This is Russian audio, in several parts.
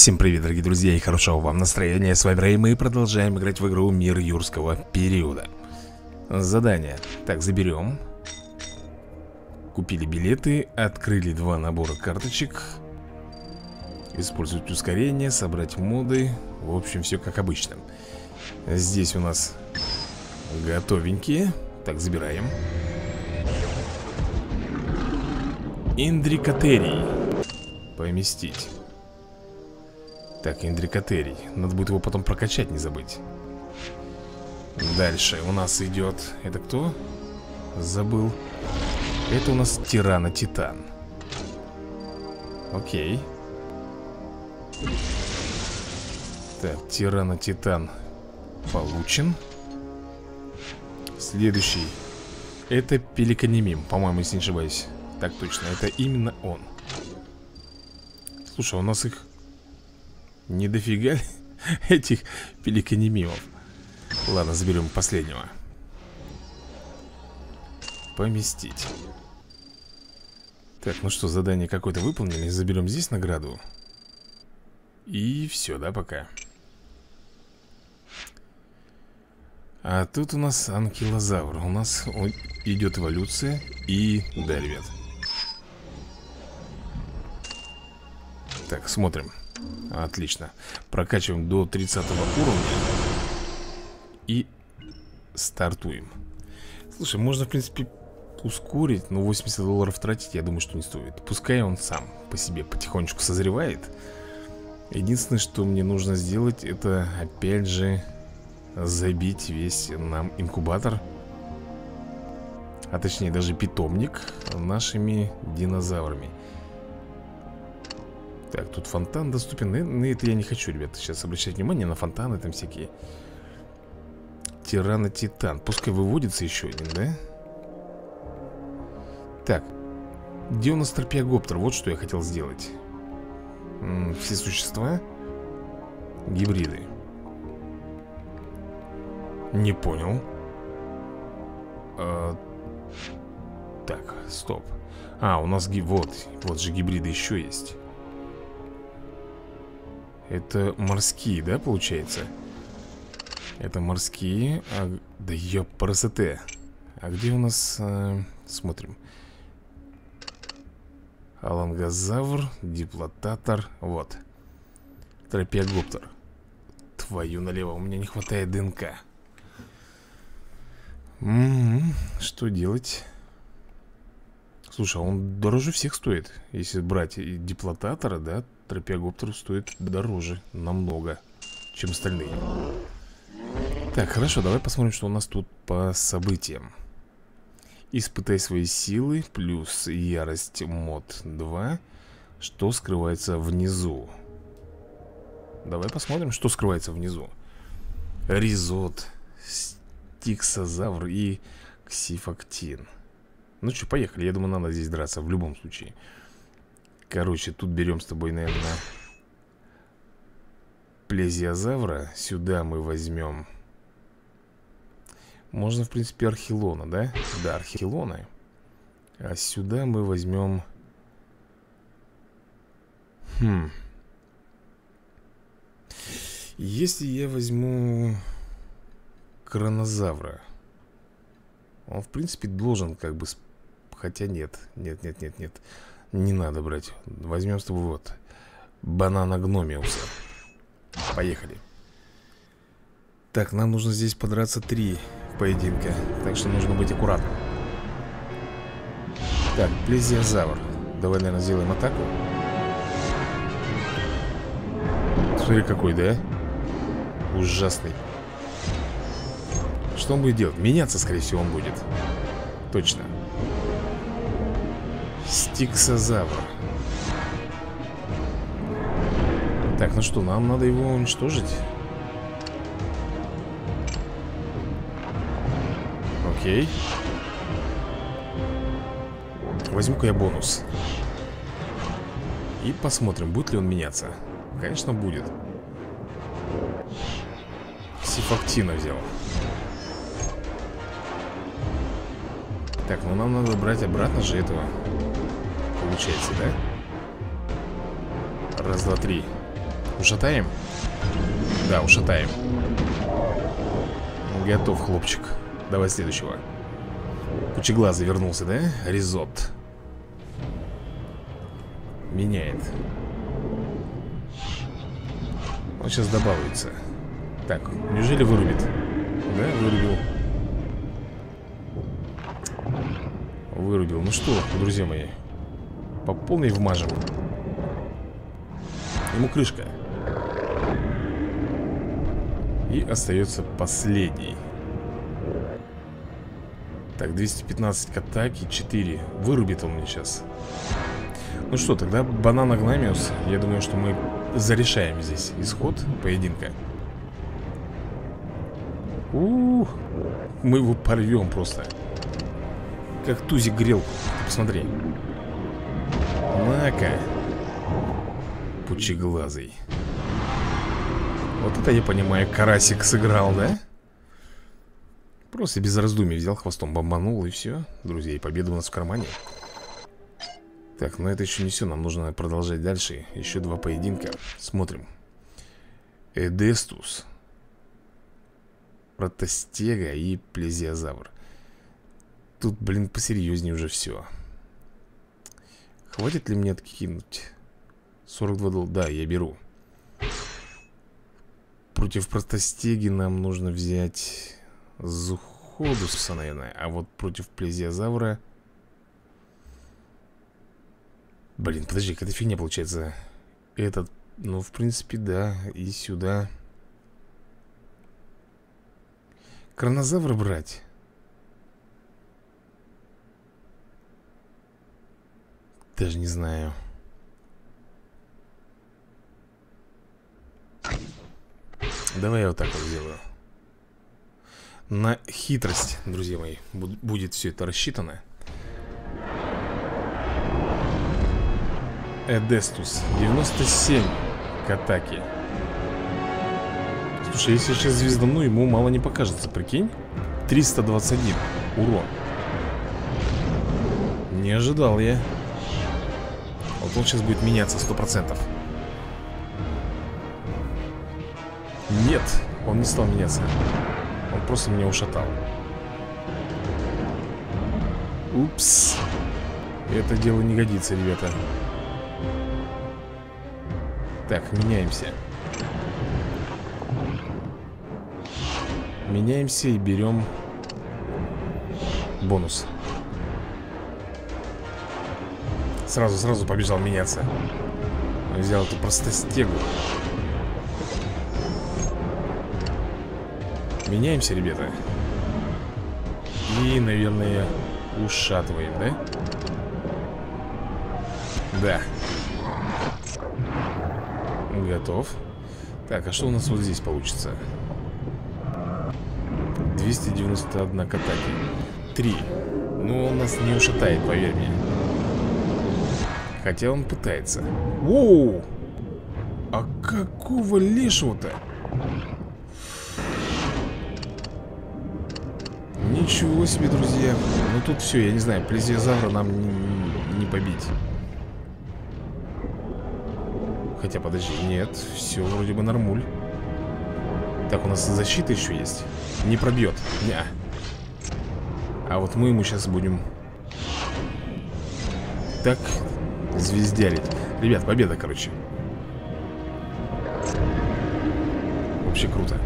Всем привет, дорогие друзья, и хорошего вам настроения. С вами Рэй, мы продолжаем играть в игру Мир Юрского периода Задание. Так, заберем. Купили билеты, открыли два набора карточек. Использовать ускорение, собрать моды. В общем, все как обычно. Здесь у нас готовенькие. Так, забираем. Индрикатерий. Поместить так, индрикотерий Надо будет его потом прокачать, не забыть. Дальше у нас идет. Это кто? Забыл. Это у нас Тирана Титан. Окей. Так, Тирана Титан Получен. Следующий. Это Пеликанимим, по-моему, если не ошибаюсь. Так точно, это именно он. Слушай, а у нас их не дофига этих пеликанемимов Ладно, заберем последнего. Поместить. Так, ну что, задание какое-то выполнили. Заберем здесь награду. И все, да, пока? А тут у нас анкилозавр. У нас идет эволюция. И да, Так, смотрим Отлично. Прокачиваем до 30 уровня И стартуем. Слушай, можно, в принципе, ускорить Но 80 долларов тратить, я думаю, что не стоит. Пускай он сам по себе потихонечку созревает. Единственное, что мне нужно сделать Это, опять же, забить весь нам инкубатор. А точнее, даже питомник нашими динозаврами так, тут фонтан доступен. На это я не хочу, ребята, сейчас обращать внимание На фонтаны там всякие. Тирана Титан. Пускай выводится еще один, да? Так. Где у нас тропиогоптер? Вот что я хотел сделать. Все существа? Гибриды. Не понял. А, Так, стоп. А, у нас ги... вот, вот же гибриды еще есть это морские, да, получается? Это морские а, Да ёпарасоте А где у нас... А, смотрим. Алангозавр, диплотатор Вот. Тропиогоптер Твою налево, у меня не хватает ДНК. М -м -м, Что делать? Слушай, а он дороже всех стоит Если брать диплотатора, да Тропиогоптер стоит дороже намного, чем остальные. Так, хорошо, давай посмотрим, что у нас тут по событиям. Испытай свои силы плюс ярость мод 2 Что скрывается внизу? Давай посмотрим, что скрывается внизу. Ризот, стиксозавр и ксифактин. Ну что, поехали, я думаю, надо здесь драться в любом случае Короче, тут берем с тобой, наверное Плезиозавра. Сюда мы возьмем. Можно, в принципе, архилона, да? Да, архилона А сюда мы возьмем Хм. Если я возьму Кронозавра Он, в принципе, должен как бы... Хотя нет, нет, нет, нет, нет не надо брать. Возьмем с тобой вот Банана Гномиуса. Поехали. Так, нам нужно здесь подраться три поединка Так что нужно быть аккуратным. Так, плезиозавр. Давай, наверное, сделаем атаку. Смотри, какой, да? Ужасный. Что он будет делать? Меняться, скорее всего, он будет. Точно Стиксозавр. Так, ну что, нам надо его уничтожить. Окей. Возьму-ка я бонус. И посмотрим, будет ли он меняться. Конечно, будет. Сифактина взял Так, ну нам надо брать обратно же этого получается, да? Раз, два, три Ушатаем? Да, ушатаем Готов, хлопчик Давай следующего Пучеглазый вернулся, да? Ризот Меняет Он сейчас добавится Так, неужели вырубит? Да, вырубил Вырубил. Ну что, друзья мои По полной вмажем. Ему крышка. И остается последний. Так, 215 к атаке 4 Вырубит он мне сейчас. Ну что, тогда банан Агнамиус. Я думаю, что мы зарешаем здесь исход поединка. У, -у, -у Мы его порвем просто Как тузик грелку Посмотри. На-ка. Пучеглазый. Вот это я понимаю, карасик сыграл, да? Просто без раздумий взял хвостом, бомбанул и все Друзья, и победа у нас в кармане. Так, но это еще не все Нам нужно продолжать дальше. Еще два поединка. Смотрим. Эдестус. Протостега и Плезиозавр Тут, блин, посерьезнее уже все Хватит ли мне откинуть? 42 доллара, да, я беру. Против протостеги нам нужно взять Зуходуса, наверное А вот против плезиозавра Блин, подожди, какая-то фигня получается. Этот, ну, в принципе, да И сюда. Кронозавра брать Даже не знаю. Давай я вот так вот сделаю. На хитрость, друзья мои Будет все это рассчитано. Эдестус 97 к атаке Слушай, если сейчас звездану, ему мало не покажется, прикинь. 321 урон. Не ожидал я Вот он сейчас будет меняться 100% Нет, он не стал меняться. Он просто меня ушатал. Упс. Это дело не годится, ребята. Так, меняемся. Меняемся и берем Бонус. Сразу, сразу побежал меняться. Взял эту простостегу. Меняемся, ребята. И, наверное, ушатываем, да? Да. Готов. Так, а что у нас вот здесь получится? 291 к атаке 3 Ну, он нас не ушатает, поверь мне Хотя он пытается. Воу! А какого лешего-то? Ничего себе, друзья. Ну тут все, я не знаю, плезиозавра нам не, не побить. Хотя, подожди, нет Все вроде бы нормуль. Так, у нас защита еще есть. Не пробьет, не -а. а вот мы ему сейчас будем. Так, звездярить Ребят, победа, короче. Вообще круто.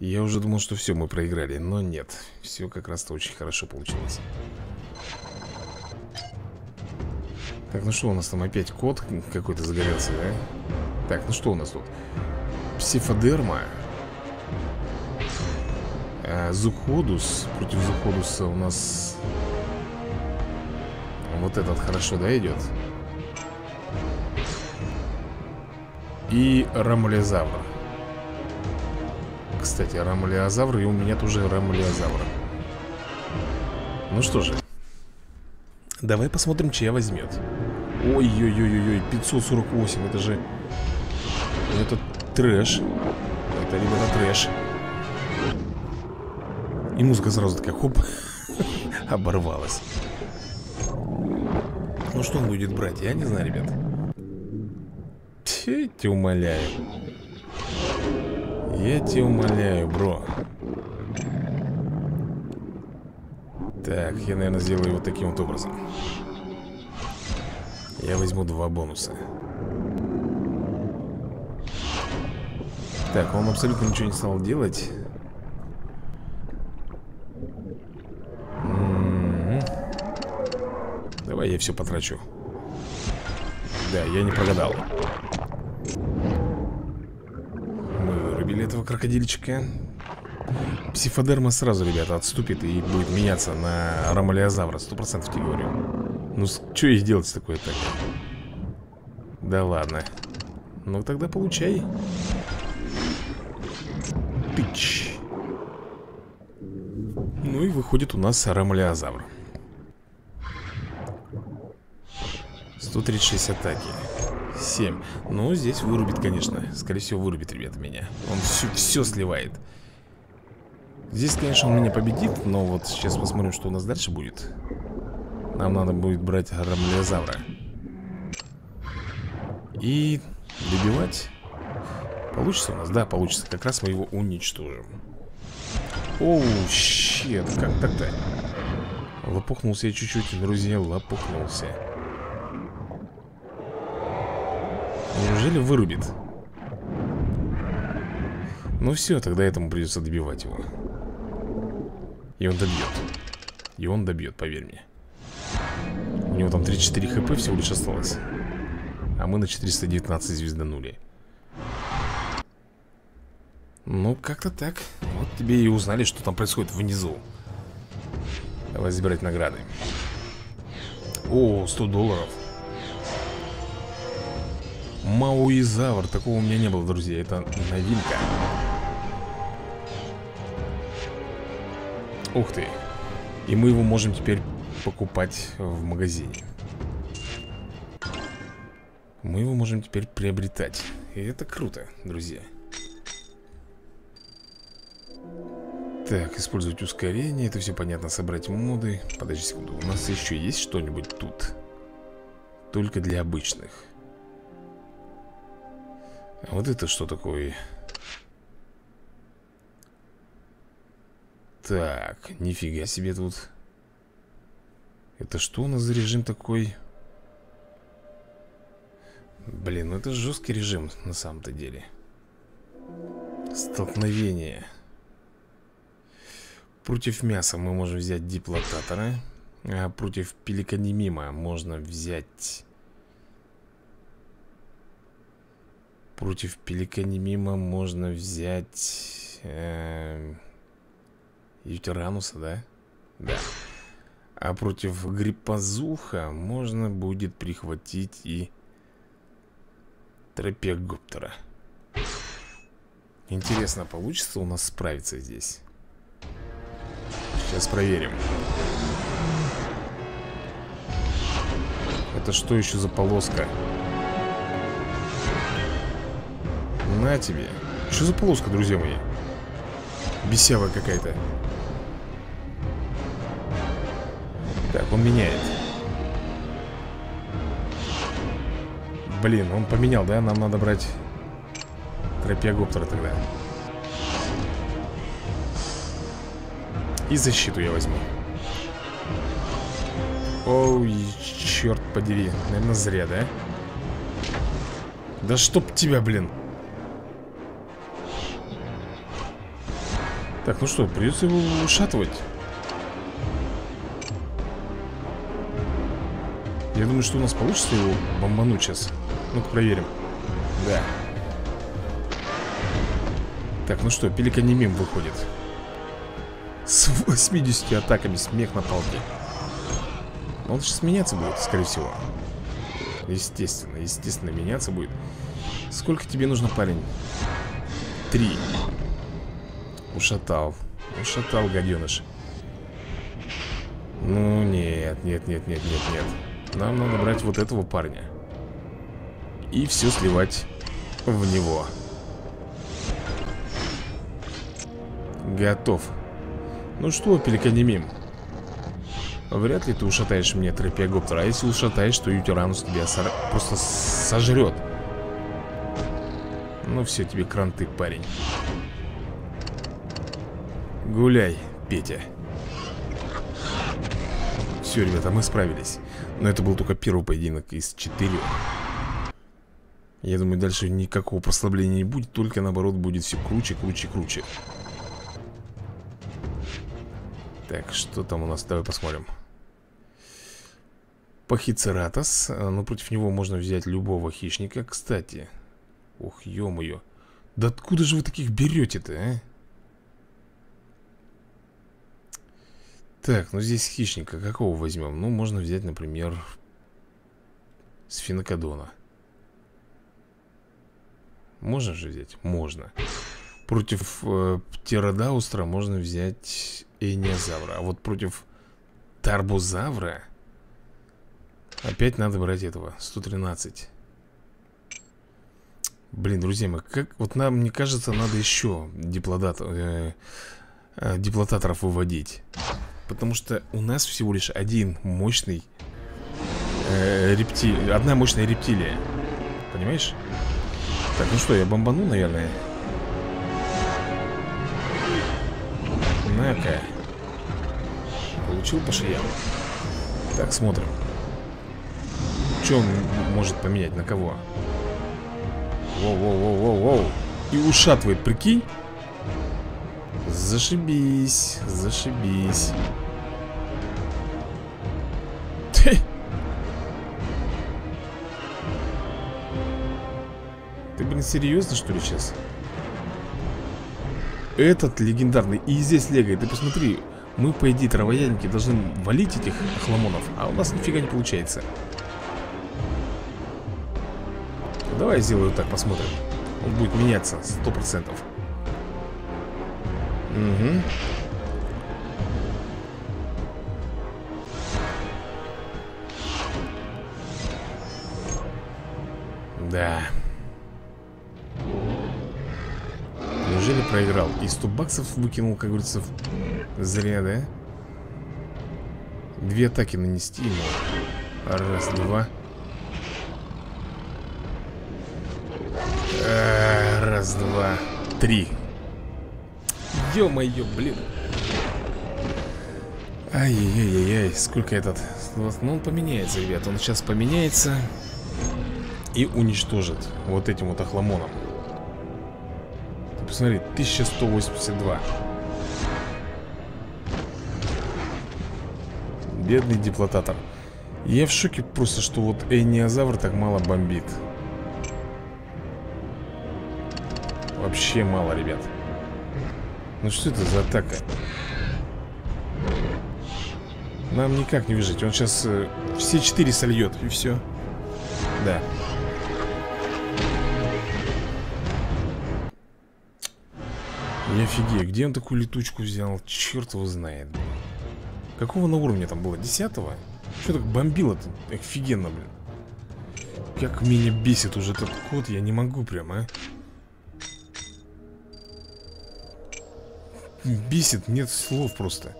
Я уже думал, что все, мы проиграли Но нет, все как раз-то очень хорошо получилось. Так, ну что у нас там опять код какой-то загорелся, да? Так, ну что у нас тут? Псифодерма а, Зуходус Против Зуходуса у нас Вот этот хорошо, да, идет? И Рамулезавр кстати, рамулиозавр, и у меня тоже рамулиозавр. Ну что же. Давай посмотрим, чья возьмет. Ой-ой-ой-ой, 548, это же... Это трэш. Это, ребята, трэш. И музыка сразу такая, хоп, оборвалась. Ну что он будет брать, я не знаю, ребят. Я тебя умоляю. Я тебя умоляю, бро. Так, я, наверное, сделаю вот таким вот образом. Я возьму два бонуса. Так, он абсолютно ничего не стал делать. М -м -м. Давай я все потрачу. Да, я не прогадал. Мы вырубили этого крокодильчика. Псифодерма сразу, ребята, отступит и будет меняться на ромалиозавра. Сто процентов тебе говорю. Ну, что их делать такое так? Да ладно. Ну, тогда получай. Тыч. Ну и выходит у нас ромалиозавр. 136 атаки. 7 Ну, здесь вырубит, конечно. Скорее всего, вырубит, ребята, меня. Он все, все сливает. Здесь, конечно, он меня победит Но вот сейчас посмотрим, что у нас дальше будет. Нам надо будет брать рамлиозавра И добивать. Получится у нас? Да, получится. Как раз мы его уничтожим. Оу, щет, как так-то? Лопухнулся я чуть-чуть, друзья, лопухнулся Неужели вырубит? Ну все, тогда этому придется добивать его. И он добьет И он добьет, поверь мне. У него там 34 хп всего лишь осталось. А мы на 419 звезданули. Ну, как-то так. Вот тебе и узнали, что там происходит внизу. Давай забирать награды. О, 100 долларов Мауизавр. Такого у меня не было, друзья. Это новинка. Ух ты. И мы его можем теперь покупать в магазине. Мы его можем теперь приобретать. И это круто, друзья. Так, использовать ускорение. Это все понятно. Собрать моды. Подожди секунду. У нас еще есть что-нибудь тут? Только для обычных. А вот это что такое? Так, нифига себе тут Это что у нас за режим такой? Блин, ну это жесткий режим на самом-то деле Столкновение Против мяса мы можем взять диплотатора А против пеликанимима можно взять Против пеликанимима можно взять... Э, Ютерануса, да? Да. А против гриппозуха можно будет прихватить и тропиогоптера. Интересно, получится у нас справиться здесь? Сейчас проверим. Это что еще за полоска? На тебе. Что за полоска, друзья мои? Бесява какая-то. Так, он меняет. Блин, он поменял, да? Нам надо брать Тропиогоптера тогда. И защиту я возьму. Ой, черт подери. Наверное, зря, да? Да чтоб тебя, блин Так, ну что, придется его ушатывать. Я думаю, что у нас получится его бомбануть сейчас. Ну-ка проверим. Да. Так, ну что, пеликанимим выходит. С 80 атаками смех на палке. Он сейчас меняться будет, скорее всего. Естественно, естественно, меняться будет. Сколько тебе нужно, парень? Три Ушатал. Ушатал, гаденыш Ну, нет, нет, нет, нет, нет, нет. Нам надо брать вот этого парня. И все сливать в него. Готов. Ну что, пеликанимим Вряд ли ты ушатаешь мне тропиогоптера А если ушатаешь, то Ютеранус тебя сор... просто сожрет Ну все, тебе кранты, парень Гуляй, Петя. Все, ребята, мы справились. Но это был только первый поединок из четырех. Я думаю, дальше никакого прослабления не будет Только наоборот будет все круче, круче, круче. Так, что там у нас? Давай посмотрим. Пахицератос. Ну, против него можно взять любого хищника. Кстати Ох, ё-моё. Да откуда же вы таких берете-то, а? Так, ну здесь хищника какого возьмем? Ну, можно взять, например, сфинокодона. Можно же взять? Можно. Против э, птеродаустра можно взять эниозавра. А вот против тарбозавра опять надо брать этого. 113. Блин, друзья мои, как... Вот нам, мне кажется, надо еще диплодат, э, э, диплотаторов выводить. Потому что у нас всего лишь один мощный э, рептилия Одна мощная рептилия. Понимаешь? Так, ну что, я бомбану, наверное? На-ка. Получил по шеям Так, смотрим. Что он может поменять, на кого? Воу-воу-воу-воу-воу И ушатывает, прикинь Зашибись, зашибись. Ты, блин, серьезно, что ли, сейчас? Этот легендарный И здесь лего, ты посмотри Мы, по идее, травоядники должны валить этих хламонов А у нас нифига не получается. Давай сделаю так, посмотрим. Он будет меняться, сто процентов Угу Да. Неужели проиграл? И 100 баксов выкинул, как говорится, зря, да? Две атаки нанести ему. Раз, два. А, раз, два, три. Ё-моё, блин. Ай-яй-яй-яй, сколько этот... Ну, он поменяется, ребят, он сейчас поменяется и уничтожит вот этим вот охламоном. Ты посмотри, 1182. Бедный диплотатор. Я в шоке просто, что вот Эниозавр так мало бомбит. Вообще мало, ребят. Ну что это за атака? Нам никак не выжить. Он сейчас э, все четыре сольет, и все. Да. Я офигею, где он такую летучку взял? Черт его знает. Какого на уровне там было? Десятого? Что так бомбило-то? Офигенно, блин. Как меня бесит уже этот код, я не могу прям, а. Бесит, нет слов просто.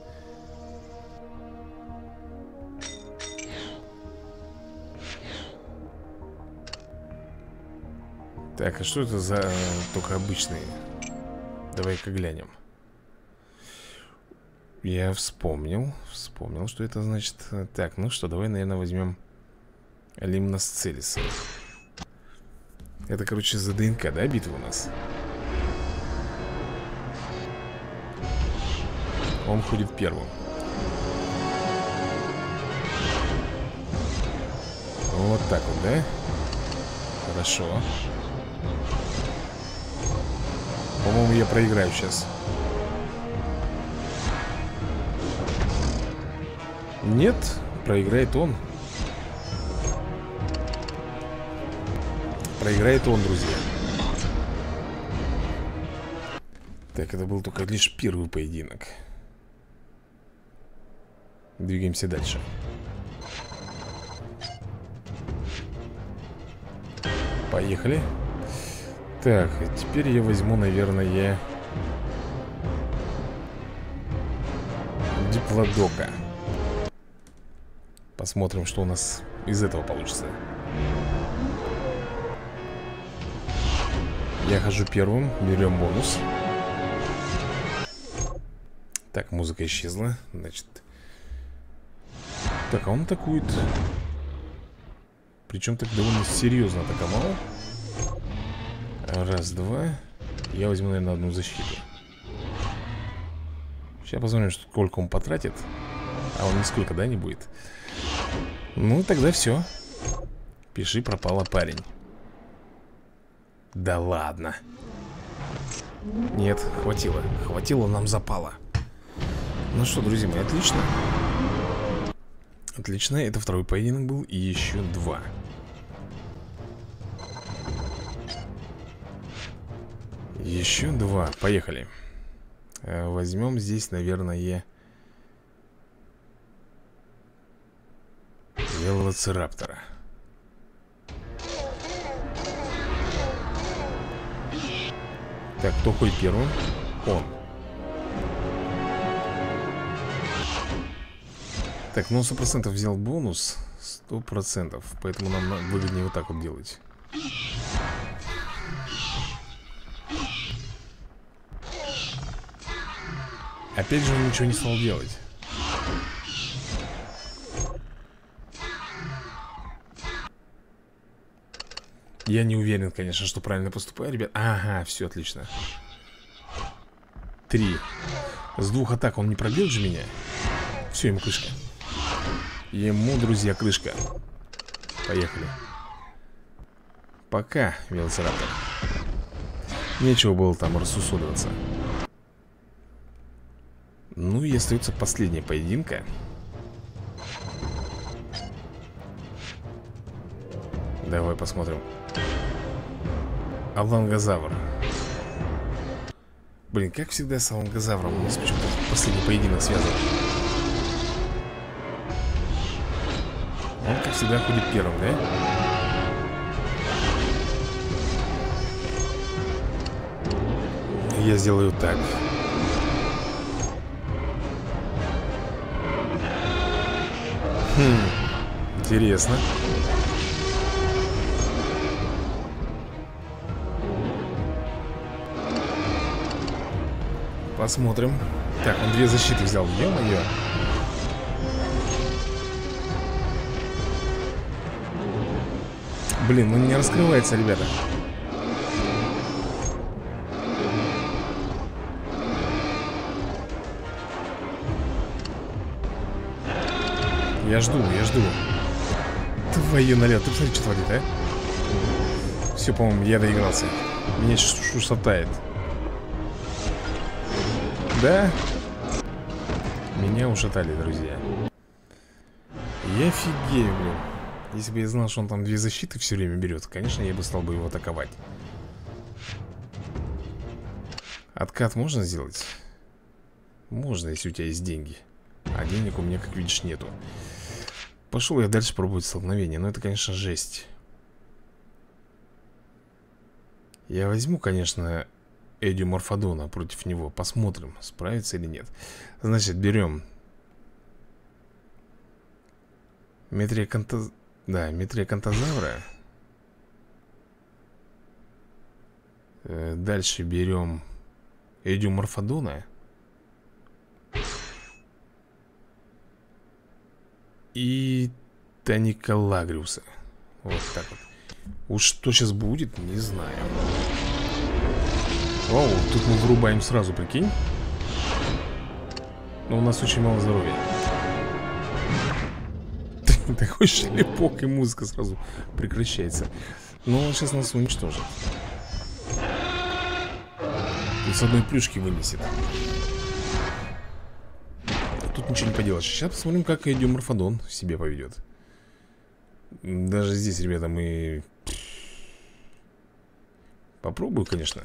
Так, а что это за только обычные? Давай-ка глянем Я вспомнил Вспомнил, что это значит Так, ну что, давай, наверное, возьмем Лимносцелиса Это, короче, за ДНК, да, битва у нас? Он ходит первым Вот так вот, да? Хорошо по-моему, я проиграю сейчас. Нет, проиграет он. Проиграет он, друзья. Так, это был только лишь первый поединок. Двигаемся дальше. Поехали. Так, теперь я возьму, наверное, Диплодока. Посмотрим, что у нас из этого получится. Я хожу первым, берем бонус Так, музыка исчезла Значит Так, а он атакует. Причем так довольно серьезно атаковал. Раз, два. Я возьму, наверное, одну защиту. Сейчас посмотрим, сколько он потратит. А он нисколько, да, не будет? Ну, тогда все Пиши, пропала парень. Да ладно. Нет, хватило. Хватило нам запала Ну что, друзья мои, отлично Отлично, это второй поединок был И еще два. Еще два, поехали. Э, Возьмем здесь, наверное Велоцираптора. Так, кто ходит первым? Он Так, ну сто процентов взял бонус Сто процентов Поэтому нам выгоднее вот так вот делать. Опять же он ничего не стал делать. Я не уверен, конечно, что правильно поступаю, ребят. Ага, все отлично. Три. С двух атак он не пробил же меня? Все, ему крышка Ему, друзья, крышка. Поехали. Пока, велоцираптор Нечего было там рассусоливаться. Ну и остается последняя поединка. Давай посмотрим. Алангозавр. Блин, как всегда с Алангозавром У нас почему-то последний поединок связан Он, как всегда, ходит первым, да? Я сделаю так. Хм, интересно. Посмотрим. Так, он две защиты взял, ё-моё Блин, ну не раскрывается, ребята. Я жду, я жду. Твою налет, ты посмотри, что творит, а? Все, по-моему, я доигрался. Меня шатает. Да? Меня ушатали, друзья. Я офигею, блин Если бы я знал, что он там две защиты все время берет Конечно, я бы стал бы его атаковать. Откат можно сделать? Можно, если у тебя есть деньги. А денег у меня, как видишь, нету. Пошел я дальше пробовать столкновение Но это, конечно, жесть. Я возьму, конечно, Эдди Морфодона против него Посмотрим, справится или нет. Значит, берем Метрия Канта... Да, Метрия Кантазавра. Э, Дальше берем Эдди Морфодона И Таника Лагриуса. Вот так вот. Уж что сейчас будет, не знаю. Оу, тут мы вырубаем сразу, прикинь. Но у нас очень мало здоровья Такой шлепок и музыка сразу прекращается? Но он сейчас нас уничтожит. И с одной плюшки вынесет. Тут ничего не поделаешь. Сейчас посмотрим, как Эдиоморфодон себе поведет. Даже здесь, ребята, мы Попробую, конечно.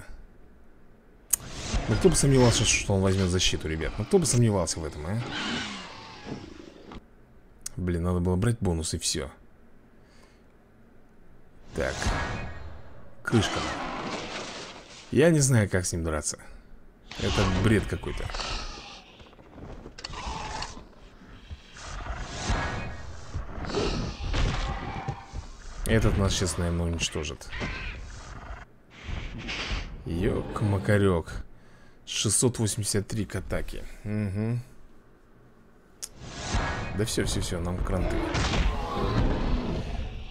Ну кто бы сомневался, что он возьмет защиту, ребят? Ну кто бы сомневался в этом, а Блин, надо было брать бонус и все Так. Крышка. Я не знаю, как с ним драться. Это бред какой-то. Этот нас сейчас, наверное, уничтожит. Ёк-макарёк. 683 к атаке. Угу Да все, все, все, нам кранты.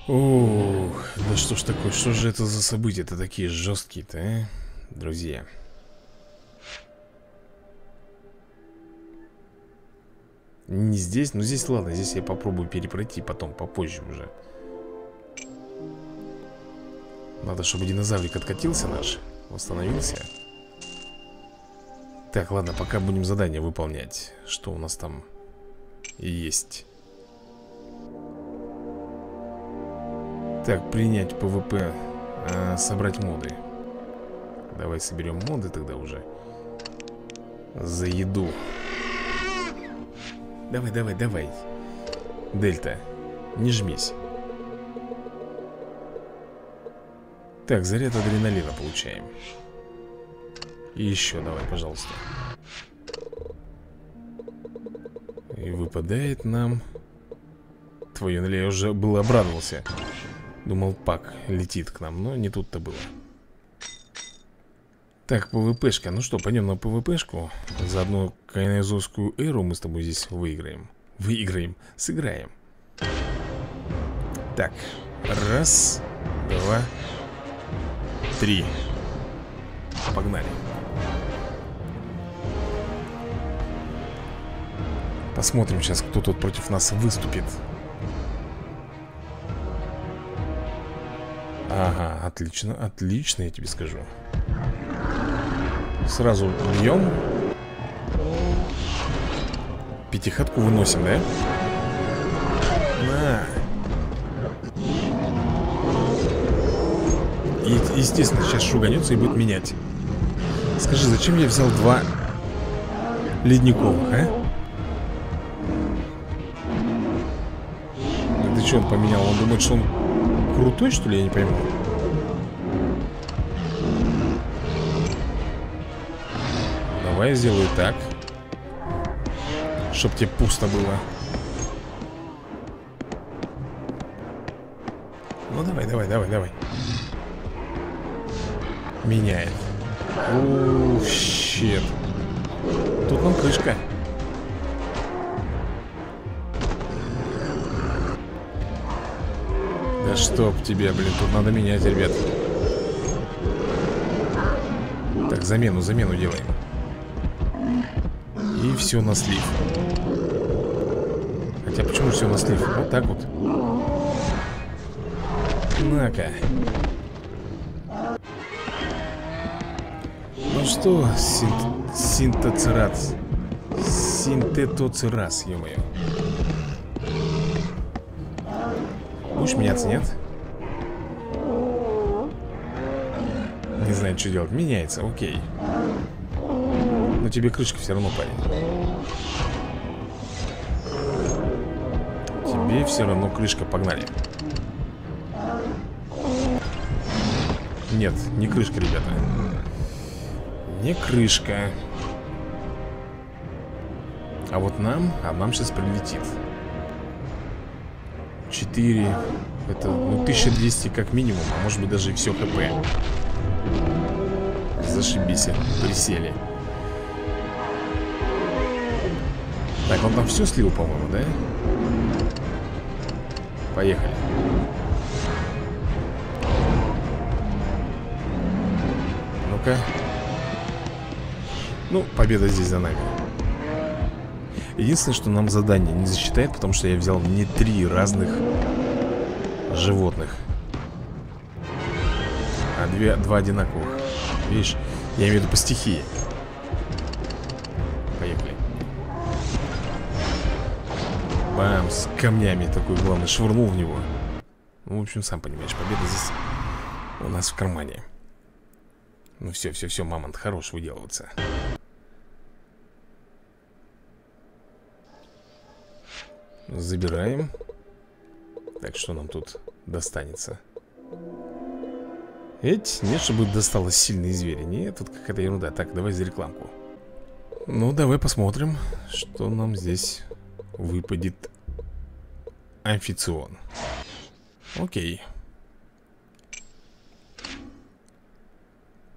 Ух, да что ж такое, что же это за события-то такие жесткие-то, а? Друзья? Не здесь, но здесь ладно, здесь я попробую перепройти потом, попозже уже. Надо, чтобы динозаврик откатился наш Восстановился. Так, ладно, пока будем задание выполнять Что у нас там есть. Так, принять PvP а, Собрать моды. Давай соберем моды тогда уже. За еду. Давай, давай, давай. Дельта, не жмись. Так, заряд адреналина получаем. И еще давай, пожалуйста И выпадает нам Твою, ну, я уже был обрадовался Думал, пак летит к нам Но не тут-то было так, ПВПшка. Ну что, пойдем на ПВПшку. Заодно кайнозовскую эру мы с тобой здесь выиграем. Выиграем. Сыграем. Так. Раз, два, три. Погнали. Посмотрим сейчас, кто тут против нас выступит. Ага, отлично, отлично, я тебе скажу. Сразу бьем Пятихатку выносим, да? На И, естественно, сейчас шуганется и будет менять Скажи, зачем я взял два ледниковых, а? Что он поменял? Он думает, что он крутой, что ли? Я не пойму Давай я сделаю так Чтоб тебе пусто было. Ну давай, давай, давай, давай. Меняет. Ух, щет Тут нам крышка Да чтоб тебе, блин, тут надо менять, ребят. Так, замену, замену делаем. И все на слив. Хотя почему все на слив? Вот так вот. На-ка. Ну что, синт... синтоцерат Синтетоцерас, ё-моё Будешь меняться, нет? Не знаю, что делать. Меняется, окей. Но тебе крышка все равно, парень. Тебе все равно крышка, погнали. Нет, не крышка, ребята. Не крышка. А вот нам, а нам сейчас прилетит 4 Это, ну, 1200 как минимум А может быть даже и все хп. Зашибись, присели. Так, он там все слил, по-моему, да? Поехали. Ну-ка. Ну, победа здесь за нами Единственное, что нам задание не засчитает Потому что я взял не три разных животных. А две, два одинаковых. Видишь, я имею в виду по стихии. Бам, с камнями такой, главное, швырнул в него. Ну, в общем, сам понимаешь, победа здесь у нас в кармане. Ну все, все, все, мамонт, хорош выделываться Забираем Так, что нам тут достанется? Эть, нет, чтобы досталось сильные звери Нет, тут какая-то ерунда Так, давай за рекламку Ну, давай посмотрим, что нам здесь выпадет амфицион. Окей.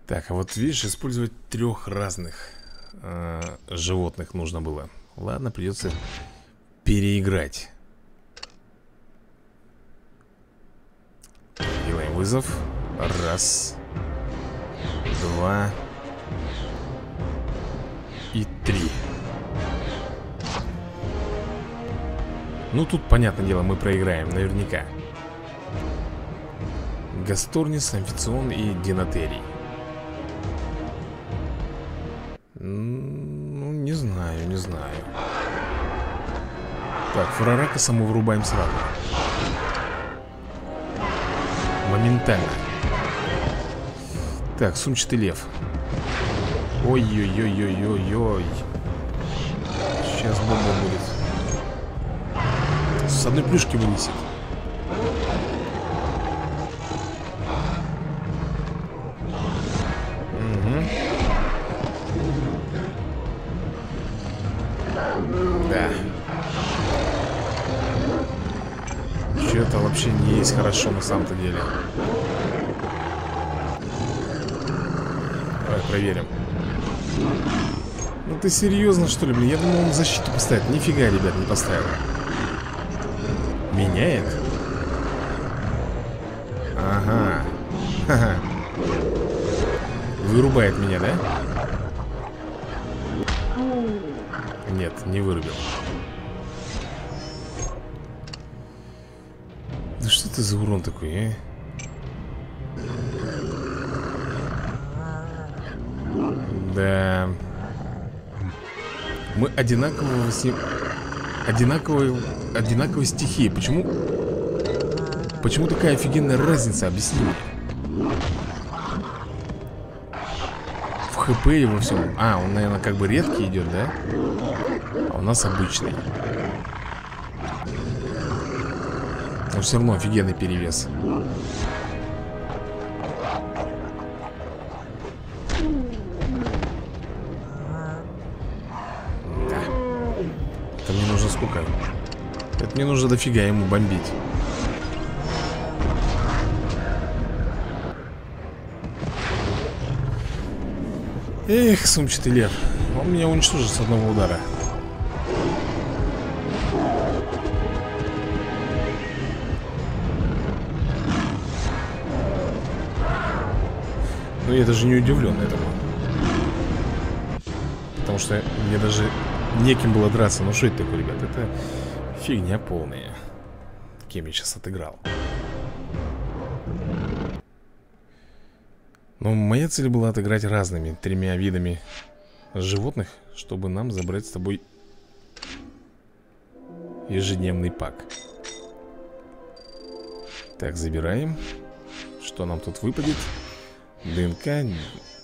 Так, а вот видишь, использовать трех разных э, животных нужно было Ладно, придется переиграть. Делаем вызов. Раз. Два. И три. Ну, тут, понятное дело, мы проиграем, наверняка. Гасторнис, Амфицион и Динатерий Так, Фараракаса мы вырубаем сразу. Моментально. Так, сумчатый лев. Ой-ой-ой-ой-ой-ой. Сейчас бомба будет. С одной плюшки вынесет вообще не есть хорошо на самом-то деле Давай проверим Ну ты серьезно что ли, блин? Я думал он защиту поставит Нифига, ребят, не поставил Меняет? Ага Ха-ха Вырубает меня, да? Нет, не вырубил ты за урон такой, а? Да. Мы одинакового с ним... Одинаковые... Одинаковые стихии. Почему... Почему такая офигенная разница? Объясни. В ХП и во всем. А, он, наверное, как бы редкий идет, да? А у нас обычный. Но все равно офигенный перевес. Да. Это мне нужно сколько? Это мне нужно дофига ему бомбить. Эх, сумчатый лев. Он меня уничтожит с одного удара я даже не удивлен этому. Потому что мне даже неким было драться. Ну что это такое, ребят? Это фигня полная. Кем я сейчас отыграл? Но моя цель была отыграть разными Тремя видами животных Чтобы нам забрать с тобой Ежедневный пак. Так, забираем. Что нам тут выпадет? ДНК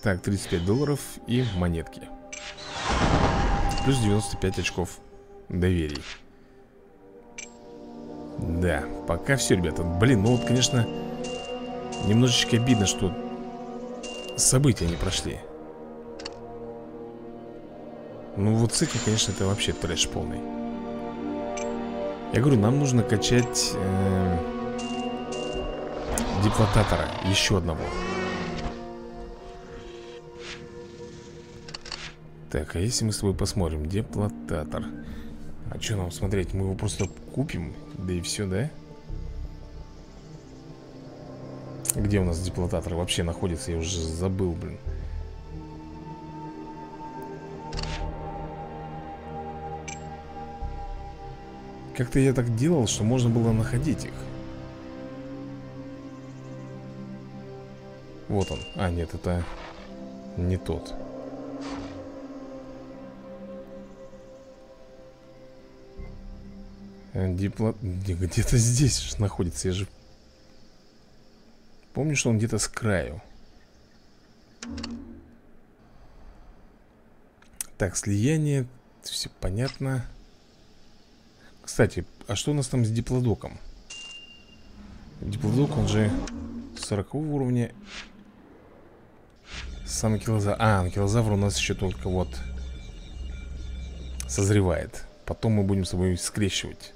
Так, 35 долларов и монетки. Плюс 95 очков доверий. Да, пока все, ребята. Блин, ну вот, конечно Немножечко обидно, что События не прошли. Ну вот с этим, конечно, это вообще трэш полный. Я говорю, нам нужно качать э, Деплотатора Еще одного Так, а если мы с тобой посмотрим Деплотатор А что нам смотреть? Мы его просто купим Да и все, да? Где у нас деплотатор вообще находится? Я уже забыл, блин Как-то я так делал, что можно было находить их Вот он А, нет, это не тот дипло... Где-то здесь находится, я же... Помню, что он где-то с краю. Так, слияние Все понятно. Кстати, а что у нас там с диплодоком? Диплодок, он же 40 уровня. Сам килозавр А, килозавр у нас еще только вот Созревает. Потом мы будем с собой скрещивать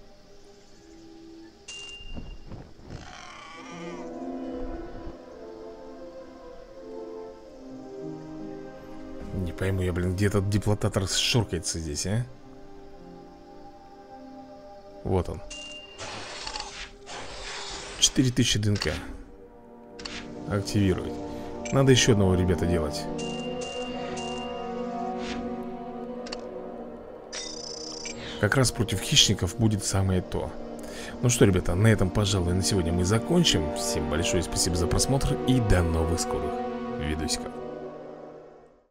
пойму я, блин, где этот деплотатор шоркается здесь, а? Вот он. 4000 ДНК Активировать. Надо еще одного, ребята, делать. Как раз против хищников будет самое то. Ну что, ребята, на этом, пожалуй, на сегодня мы закончим. Всем большое спасибо за просмотр И до новых скорых видосиков